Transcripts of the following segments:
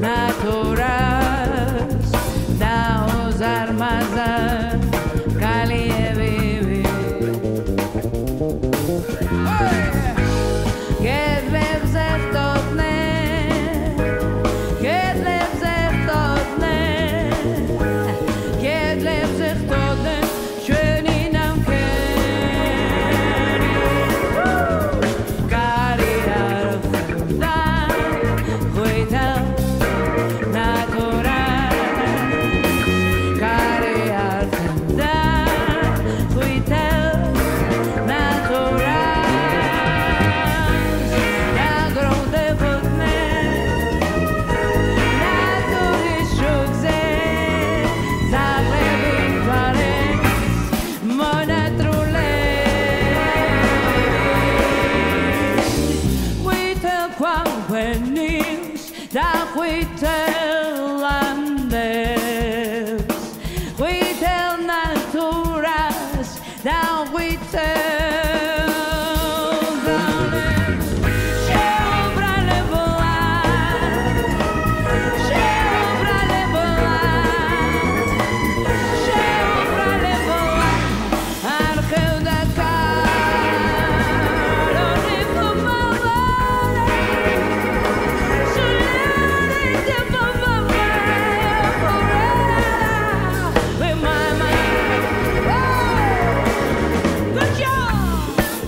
natural da usar we take.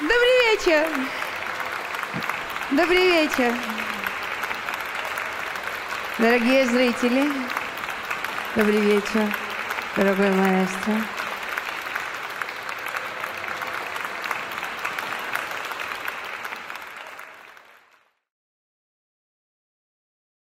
Добрый вечер. Добрый вечер. Дорогие зрители, добрый вечер, дорогой маэстро.